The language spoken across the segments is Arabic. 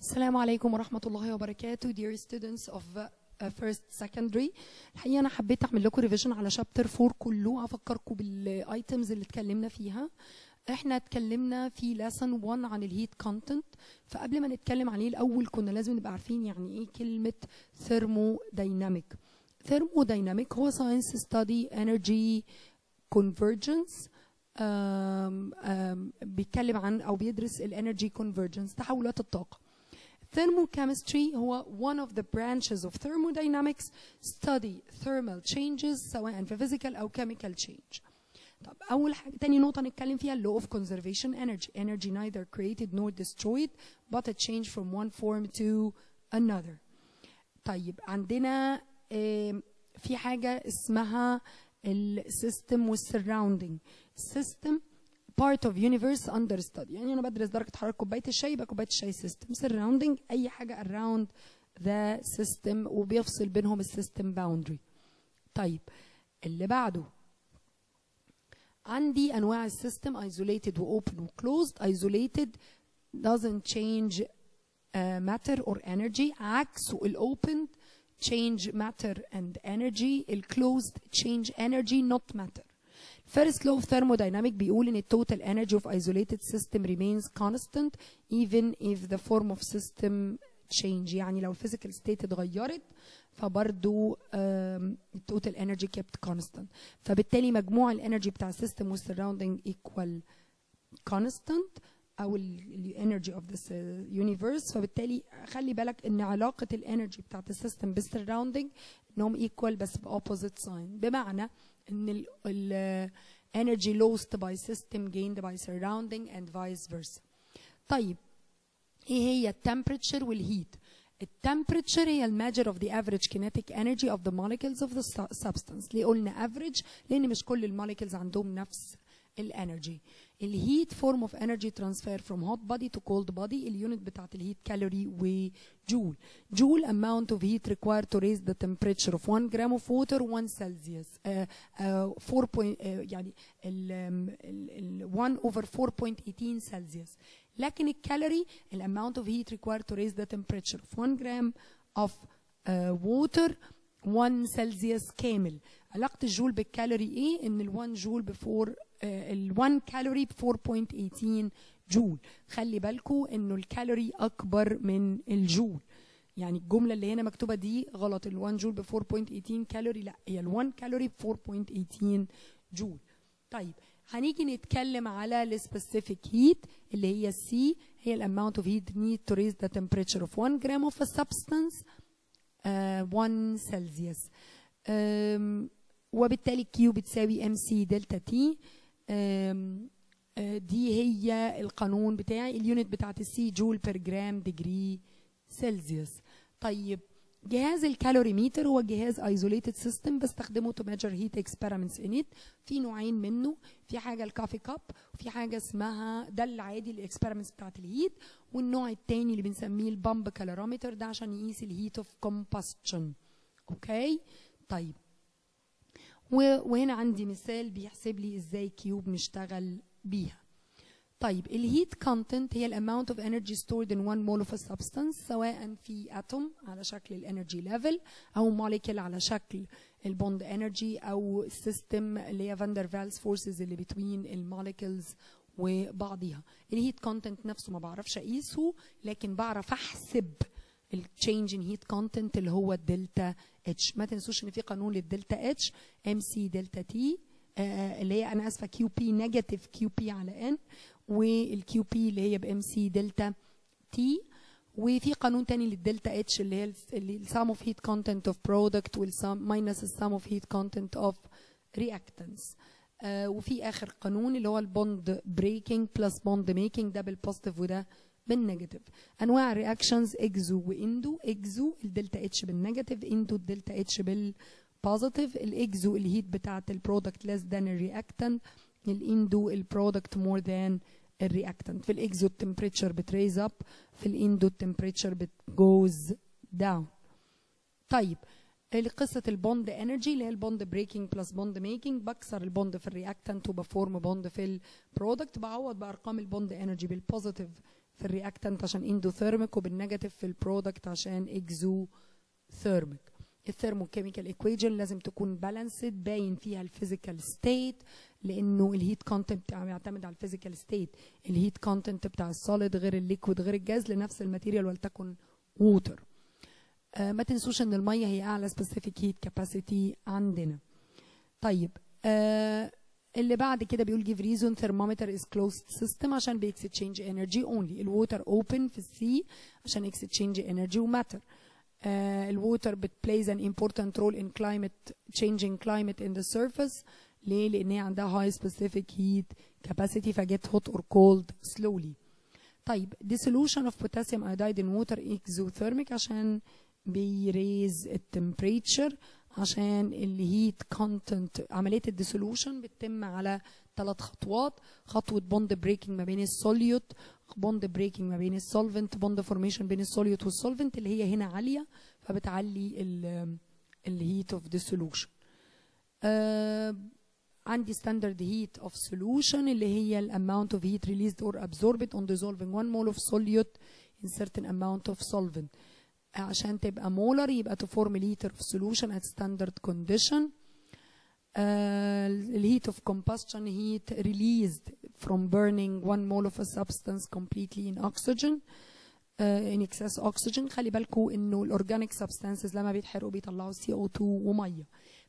السلام عليكم ورحمة الله وبركاته dear students of uh, first secondary. الحقيقة أنا حبيت أعمل لكم revision على chapter 4 كله. أفكركم بال items اللي اتكلمنا فيها. إحنا اتكلمنا في lesson 1 عن ال heat content فقبل ما نتكلم عليه الأول كنا لازم نبقى عارفين يعني إيه كلمة thermodynamic. Thermodynamic هو science study energy conversions. um, um, بيتكلم عن أو بيدرس ال energy conversions تحولات الطاقة. Thermochemistry هو one of the branches of thermodynamics study thermal changes سواء في physical أو chemical change. طب أول حاجة تاني نقطة نتكلم فيها law of conservation energy. Energy neither created nor destroyed but a change from one form to another. طيب عندنا آه، في حاجة اسمها السيستم والسراوندينج. السيستم Part of universe under study يعني أنا بدرس درجه حراره كوبايه الشاي يبقى كوبايه الشاي system surrounding اي حاجة around the system وبيفصل بينهم ال system boundary طيب اللي بعده عندي انواع ال system isolated و open و closed isolated doesn't change uh, matter or energy عكس ال open change matter and energy ال closed change energy not matter First law of thermodynamic بيقول ان total energy of isolated system remains constant even if the form of system change. يعني لو ال physical state اتغيرت فبرضو ال total energy kept constant. فبالتالي مجموع ال energy بتاع ال system وال surrounding equal constant أو ال energy of this universe فبالتالي خلي بالك ان علاقه ال energy بتاعت ال system بال surrounding انهم equal بس ب opposite sign بمعنى ان ال ال energy lost by system gained by surrounding and vice versa. طيب إيه هي ال temperature وال heat؟ ال temperature هي ال measure of the average kinetic energy of the molecules of the su- substance. ليه قلنا average؟ لأن مش كل ال molecules عندهم نفس الانرجي. الهيت form of energy transfer from hot body to cold body اليونت بتاعت الهيت كالوري وجول. جول amount of heat required to raise the temperature of 1 gram of water 1 Celsius. Uh, uh, 4 point, uh, يعني ال, ال, ال 1 over 4.18 Celsius. لكن الكالوري ال amount of heat required to raise the temperature of 1 gram of uh, water 1 سلسيوس كامل. علاقة الجول بالكالوري إيه إن ال 1 جول بفور ال 1 كالوري ب 4.18 جول. خلي بالكو إنه الكالوري أكبر من الجول. يعني الجملة اللي هنا مكتوبة دي غلط. ال 1 جول ب 4.18 كالوري لا هي ال 1 كالوري ب 4.18 جول. طيب هنيجي نتكلم على ال specific heat اللي هي ال C هي ال amount of heat need to raise the temperature of 1 gram of a substance 1 Celsius um, وبالتالي Q بتساوي MC delta T دي هي القانون بتاعي. ال unit بتاعت ال C joule per gram degree Celsius طيب جهاز ال calorimeter هو جهاز isolated system بستخدمه to measure heat experiments ان في نوعين منه في حاجة ال coffee cup وفي حاجة اسمها ده العادي ال experiments بتاعت ال heat والنوع الثاني اللي بنسميه ال bomb calorimeter ده عشان يقيس ال heat of combustion okay طيب. وهنا عندي مثال بيحسب لي إزاي Q وبنشتغل بيها. طيب ال heat content هي ال amount of energy in one mole of a substance سواء في atom على شكل ال energy level أو molecule على شكل ال bond energy أو ال system اللي هي van der Waals forces اللي between ال molecules وبعضيها. ال heat content نفسه ما بعرفش أقيسه لكن بعرف أحسب ال change in heat content اللي هو الدلتا H ما تنسوش إن في قانون لل delta H MC delta T اللي هي أنا آسفة Qp negative Qp على n وال Qp اللي هي ب MC delta T وفي قانون تاني لل delta H اللي هي ال sum of heat content of product وال sum minus ال sum of heat content of reactants وفي آخر قانون اللي هو ال bond breaking plus bond making ده بال positive وده بال negative أنواع الرياكشنز اكزو واندو اكزو الدلتا اتش بالنيجاتيف إندو الدلتا اتش بالبوزيتيف الاكزو الهيت بتاعت البرودكت ليس ذان الرياكتنت الاندو البرودكت مور ذان الرياكتنت في الاكزو التمبريتشر بتريز اب في الاندو التمبريتشر بتجوز داون طيب قصه ال bond energy اللي هي ال bond breaking plus bond making بكسر ال bond في ال reactant وب form bond في ال product بعوض بأرقام البوند انرجي بالبوزيتيف في الرياكتنت عشان اندوثيرميك وبالنيجاتيف في البرودكت عشان اكزوثيرميك الثيرموكيميكال ايكويجن لازم تكون balanced باين فيها ال physical state لأنه ال heat content بيعتمد على الفيزيكال ستيت الهيت كونتنت بتاع السوليد غير الليكويد غير الجاز لنفس الماتيريال ولتكن ووتر آه ما تنسوش إن المية هي أعلى specific heat capacity عندنا. طيب آه اللي بعد كده بيقول give reason thermometer is closed system عشان بيكسشينج energy only. الووتر open في السي عشان exchange energy وماتر الووتر بت plays an important role in climate changing climate in the surface ليه؟ لأن هي عندها high specific heat capacity فجت hot or cold slowly. طيب dissolution of potassium iodide in water exothermic عشان بي raise ال temperature عشان ال heat content عمليه ال dissolution بتتم على ثلاث خطوات خطوه bond breaking ما بين ال solute bond breaking ما بين ال solvent bond formation بين ال solute وال solvent اللي هي هنا عاليه فبتعلي ال heat of dissolution عندي standard heat of solution اللي هي ال amount of heat released or absorbed on dissolving one mole of solute in certain amount of solvent عشان تبقى molar يبقى to form liter of solution at standard condition uh, heat of combustion heat released from burning one mole of a substance completely in oxygen uh, in excess oxygen. خلي بالكم إنه الاورجانيك substances لما بيتحرقوا بيطلعوا CO2 ومية.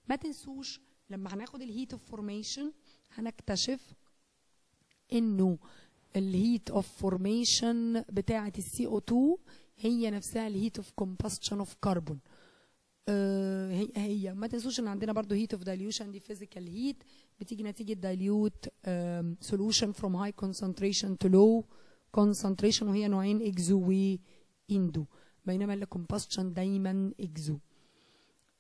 ما تنسوش لما هناخد الهيت اوف فورميشن هنكتشف إنه ال heat of formation بتاعة ال CO 2 هي نفسها ال heat of combustion of carbon هي هي ما تنسوش ان عندنا برضو heat of dilution دي physical heat بتيجي نتيجة dilute solution from high concentration to low concentration وهي نوعين exo و endo. بينما ال combustion دايما exo.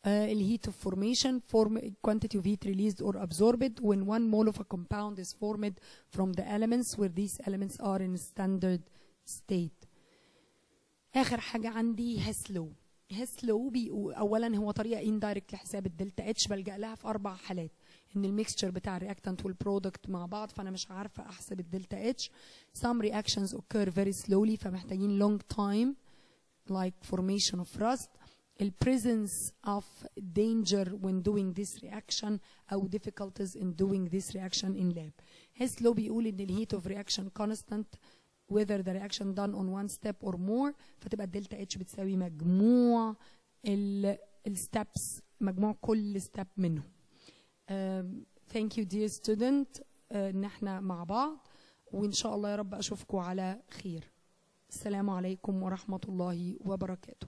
ال heat of formation form quantity of heat released or absorbed when one mole of a compound is formed from the elements where these elements are in standard state. آخر حاجة عندي Hess law Hess Hess law اولا هو طريقة indirect لحساب ال delta H بلجأ لها في أربع حالات. إن ال mixture بتاع ال reactant وال product مع بعض فأنا مش عارفة أحسب ال delta H some reactions occur very slowly فمحتاجين long time like formation of rust presence of danger when doing this reaction أو difficulties in doing this reaction in lab Hess law بيقول إن ال heat of reaction constant whether the reaction done on one step or more فتبقى ال delta H بتساوي مجموع ال steps مجموع كل step منهم. Thank you dear student uh, إن إحنا مع بعض وإن شاء الله يا رب أشوفكم على خير. السلام عليكم ورحمة الله وبركاته.